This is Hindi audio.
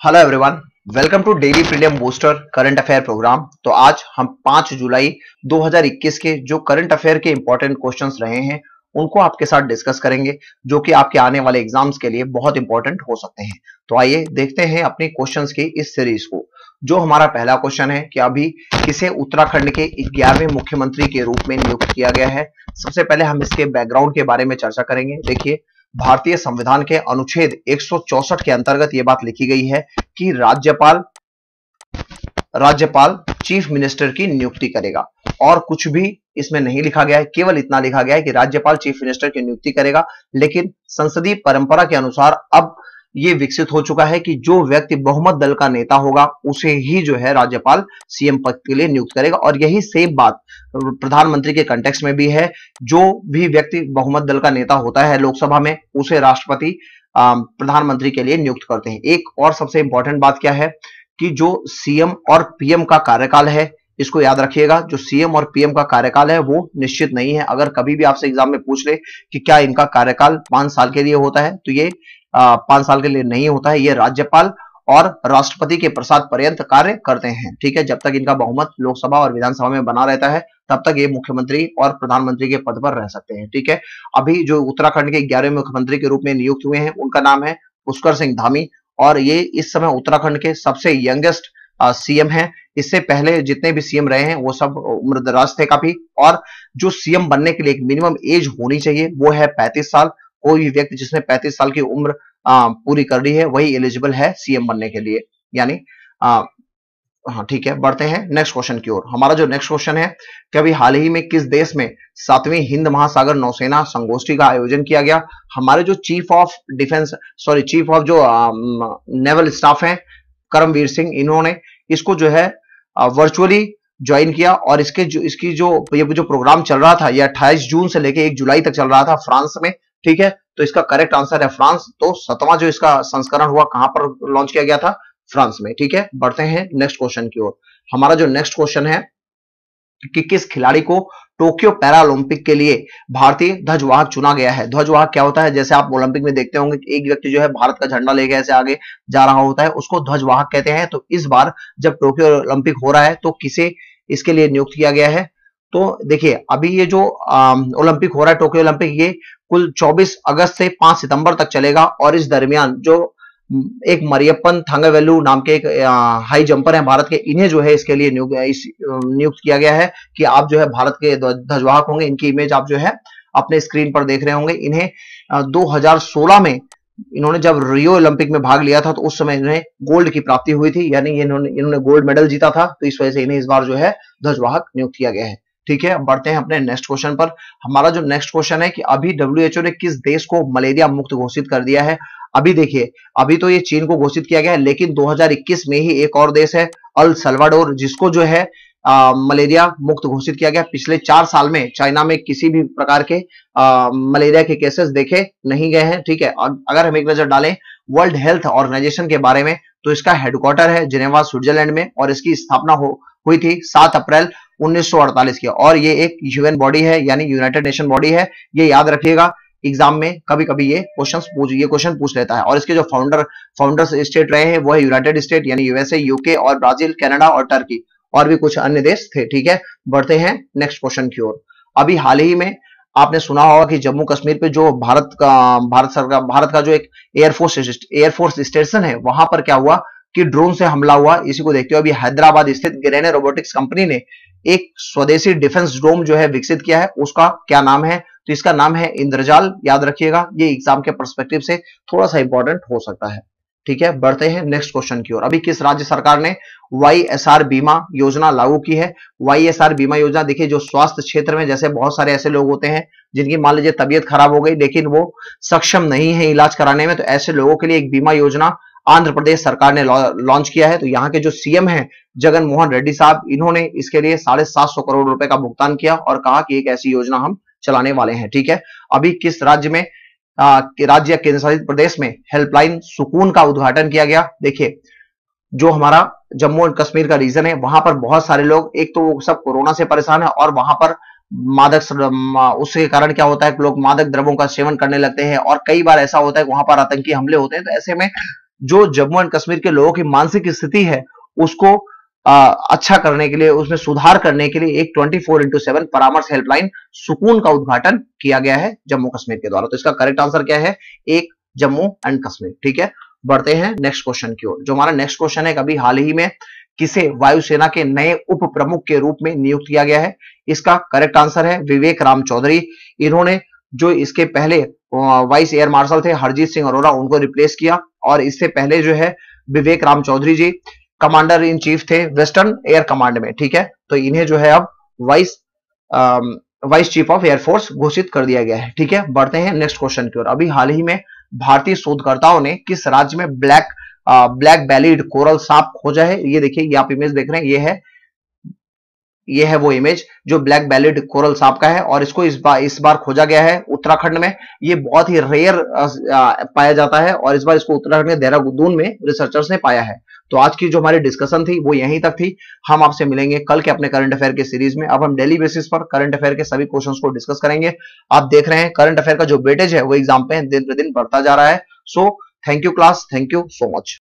Hello everyone welcome to daily prelim booster current affair programme तो आज हम 5 जुलाई 2021 के जो करंट अफेयर के इंपॉर्टेंट क्वेश्चंस रहे हैं, उनको आपके साथ डिस्कस करेंगे, जो कि आपके आने वाले एग्ज़ाम्स के लिए बहुत इंपॉर्टेंट हो सकते हैं। तो आइए देखते हैं अपने क्वेश्चन की इस सीरीज़ को। जो हमारा पहला क्वेश्चन है कि अभी किसे उत्तराखंड के ग्यारहवें मुख्यमंत्री के रूप में नियुक्त किया गया है, सबसे पहले हम इसके बैकग्राउंड के बारे में चर्चा करेंगे। देखिए भारतीय संविधान के अनुच्छेद 164 के अंतर्गत यह बात लिखी गई है कि राज्यपाल राज्यपाल चीफ मिनिस्टर की नियुक्ति करेगा। और कुछ भी इसमें नहीं लिखा गया है, केवल इतना लिखा गया है कि राज्यपाल, चीफ मिनिस्टर की नियुक्ति करेगा। लेकिन संसदीय परंपरा के अनुसार अब ये विकसित हो चुका है कि जो व्यक्ति बहुमत दल का नेता होगा, उसे ही जो है राज्यपाल सीएम पद के लिए नियुक्त करेगा। और यही सेम बात प्रधानमंत्री के कंटेक्स में भी है। जो भी व्यक्ति बहुमत दल का नेता होता है लोकसभा में, उसे राष्ट्रपति प्रधानमंत्री के लिए नियुक्त करते हैं। एक और सबसे इंपॉर्टेंट बात क्या है कि जो सीएम और पीएम का कार्यकाल है, इसको याद रखिएगा, जो सीएम और पीएम का कार्यकाल है, वो निश्चित नहीं है। अगर कभी भी आपसे एग्ज़ाम में पूछ ले कि क्या इनका कार्यकाल पाँच साल के लिए होता है तो ये पाँच साल के लिए नहीं होता है, ये राज्यपाल और राष्ट्रपति के प्रसाद पर्यंत कार्य करते हैं, ठीक है? जब तक इनका बहुमत लोकसभा और विधानसभा में बना रहता है, तब तक ये मुख्यमंत्री और प्रधानमंत्री के पद पर रह सकते हैं, ठीक है? अभी जो उत्तराखंड के ग्यारहवें मुख्यमंत्री के रूप में नियुक्त हुए हैं, उनका नाम है पुष्कर सिंह धामी, और ये इस समय उत्तराखंड के सबसे यंगेस्ट सीएम है। इससे पहले जितने भी सीएम रहे हैं, वो सब उम्र दराज थे काफ़ी, और जो सीएम बनने के लिए एक मिनिमम एज होनी चाहिए, वो है पैंतीस साल कोई भी व्यक्ति जिसने 35 साल की उम्र पूरी कर ली है, वही एलिजिबल है सीएम बनने के लिए। यानी हाँ ठीक है, बढ़ते हैं नेक्स्ट क्वेश्चन की ओर। हमारा जो नेक्स्ट क्वेश्चन है, कि अभी हाल ही में किस देश में सातवीं हिंद महासागर नौसेना संगोष्ठी का आयोजन किया गया? हमारे जो chief of defence sorry chief of जो नेवल स्टाफ है, करमवीर सिंह, इन्होंने इसको जो है वर्चुअली ज्वाइन किया और इसके जो, इसकी जो, ये जो प्रोग्राम चल रहा था, ये 28 जून से लेके 1 जुलाई तक चल रहा था, फ्रांस में ठीक है? तो इसका करेक्ट आंसर है फ्रांस। तो सतवा जो इसका संस्करण हुआ, कहाँ पर लॉन्च किया गया था? फ्रांस में, ठीक है? बढ़ते हैं नेक्स्ट क्वेश्चन की ओर। हमारा जो नेक्स्ट क्वेश्चन है, कि किस खिलाड़ी को टोक्यो पैरालंपिक के लिए भारतीय ध्वजवाहक चुना गया है? ध्वजवाहक क्या होता है? जैसे आप ओलंपिक में देखते होंगे एक व्यक्ति जो है भारत का झंडा लेके ऐसे आगे जा रहा होता है, उसको ध्वजवाहक कहते हैं। तो इस बार जब टोक्यो ओलंपिक हो रहा है तो किसे इसके लिए नियुक्त किया गया है? तो देखिए, अभी ये जो ओलंपिक हो रहा है, टोक्यो ओलंपिक, ये कुल 24 अगस्त से 5 सितंबर तक चलेगा और इस दरमियान जो एक मरियप्पन थांगावेलू नाम के एक हाई जंपर हैं भारत के, इन्हें जो है इसके लिए नियुक्त किया गया है कि आप जो है भारत के ध्वजवाहक होंगे, इनकी इमेज आप जो है अपने स्क्रीन पर देख रहे होंगे। इन्हें 2016 में इन्होंने जब रियो ओलंपिक में भाग लिया था तो उस समय इन्हें गोल्ड की प्राप्ति हुई थी, यानी इन्होंने इन्होंने गोल्ड मेडल जीता था तो इस वजह से इन्हें इस बार जो है ध्वजवाहक नियुक्त किया गया है। ठीक है बढ़ते हैं अपने नेक्स्ट क्वेश्चन पर। हमारा जो नेक्स्ट क्वेश्चन है कि अभी डब्ल्यूएचओ ने किस देश को मलेरिया मुक्त घोषित कर दिया है? अभी देखिए अभी तो ये चीन को घोषित किया गया है लेकिन 2021 में ही एक और देश है अल सल्वाडोर जिसको जो है आ, मलेरिया मुक्त घोषित किया गया। पिछले चार साल में चाइना में किसी भी प्रकार के आ, मलेरिया के केसेस देखे नहीं गए हैं ठीक है। अगर हम एक नज़र डालें वर्ल्ड हेल्थ ऑर्गेनाइजेशन के बारे में तो इसका हेडक्वार्टर है जिनेवा, स्विट्जरलैंड में और इसकी स्थापना हो, हुई थी सात अप्रैल 1948 की। और ये एक यूएन बॉडी है, यानी यूनाइटेड नेशन बॉडी है। ये याद रखिएगा एग्ज़ाम में कभी कभी ये क्वेश्चन पूछ, ये क्वेश्चन पूछ लेता है। और इसके जो फाउंडर फाउंडर्स स्टेट रहे हैं, वो है यूनाइटेड स्टेट यानी यूएसए यूके और ब्राज़ील कनाडा और टर्की और भी कुछ अन्य देश थे, ठीक है? बढ़ते हैं नेक्स्ट क्वेश्चन की ओर। अभी हाल ही में आपने सुना होगा कि जम्मू कश्मीर पे जो भारत का, भारत सरकार, भारत का जो एक एयरफोर्स एयरफोर्स स्टेशन है, वहाँ पर क्या हुआ कि ड्रोन से हमला हुआ, इसी को देखते हुए अभी हैदराबाद स्थित गिरेने रोबोटिक्स कंपनी ने एक स्वदेशी डिफेंस ड्रोन जो है विकसित किया है, उसका क्या नाम है? तो इसका नाम है इंद्रजाल। याद रखिएगा, ये एग्ज़ाम के परस्पेक्टिव से थोड़ा सा इंपॉर्टेंट हो सकता है। ठीक है, बढ़ते हैं नेक्स्ट क्वेश्चन की ओर। अभी किस राज्य सरकार ने वाई एस आर बीमा योजना लागू की है? वाई एस आर बीमा योजना देखिए, जो स्वास्थ्य क्षेत्र में जैसे बहुत सारे ऐसे लोग होते हैं, जिनकी मान लीजिए तबियत खराब हो गई, लेकिन वो सक्षम नहीं है इलाज कराने में तो ऐसे लोगों के लिए एक बीमा योजना आंध्र प्रदेश सरकार ने लॉन्च किया है। तो यहाँ के जो सीएम हैं, जगन मोहन रेड्डी साहब, इन्होंने इसके लिए साढ़े सात सौ करोड़ रुपए का भुगतान किया और कहा कि एक ऐसी योजना हम चलाने वाले हैं, ठीक है? अभी किस राज्य में राज्य केंद्र शासित प्रदेश में हेल्पलाइन सुकून का उद्घाटन किया गया। देखिए, जो हमारा जम्मू एंड कश्मीर का रीजन है, वहाँ पर बहुत सारे लोग, एक तो वो सब कोरोना से परेशान है और वहाँ पर मादक उसके कारण क्या होता है, लोग मादक द्रव्यों का सेवन करने लगते हैं और कई बार ऐसा होता है वहाँ पर आतंकी हमले होते हैं। तो ऐसे में जो जम्मू एंड कश्मीर के लोगों की मानसिक स्थिति है, उसको अच्छा करने के लिए, उसमें सुधार करने के लिए एक 24 फोर इंटू सेवन परामर्श हेल्पलाइन सुकून का उद्घाटन किया गया है जम्मू कश्मीर के द्वारा। तो इसका करेक्ट आंसर क्या है? एक, जम्मू एंड कश्मीर, ठीक है? बढ़ते हैं नेक्स्ट क्वेश्चन की ओर। जो हमारा नेक्स्ट क्वेश्चन है, कभी हाल ही में किसे वायुसेना के नए उप प्रमुख के रूप में नियुक्त किया गया है? इसका करेक्ट आंसर है विवेक राम चौधरी। इन्होंने जो इसके पहले वाइस एयर मार्शल थे, हरजीत सिंह अरोरा, उनको रिप्लेस किया। और इससे पहले जो है Vivek Ram Chaudhary ji commander in chief थे वेस्टर्न एयर कमांड में, ठीक है? तो इन्हें जो है अब vice vice chief of air force घोषित कर दिया गया है, ठीक है? बढ़ते हैं नेक्स्ट क्वेश्चन की ओर। अभी हाल ही में भारतीय शोधकर्ताओं ने किस राज्य में ब्लैक ब्लैक बैलिड कोरल सांप खोजा है? ये देखिए ये आप इमेज देख रहे हैं, ये है ये है वो इमेज जो ब्लैक बैलिड कोरल सांप का है और इसको इस बार इस बार खोजा गया है उत्तराखंड में। ये बहुत ही रेयर पाया जाता है और इस बार इसको उत्तराखंड के देहरादून में रिसर्चर्स ने पाया है। तो आज की जो हमारी डिस्कशन थी वो यहीं तक थी। हम आपसे मिलेंगे कल के अपने करंट अफेयर के सीरीज़ में। अब हम डेली बेसिस पर करंट अफेयर के सभी क्वेश्चन को डिस्कस करेंगे। आप देख रहे हैं करंट अफेयर का जो वेटेज है वो एग्ज़ाम पे दिन प्रतिदिन बढ़ता जा रहा है। So thank you class thank you so much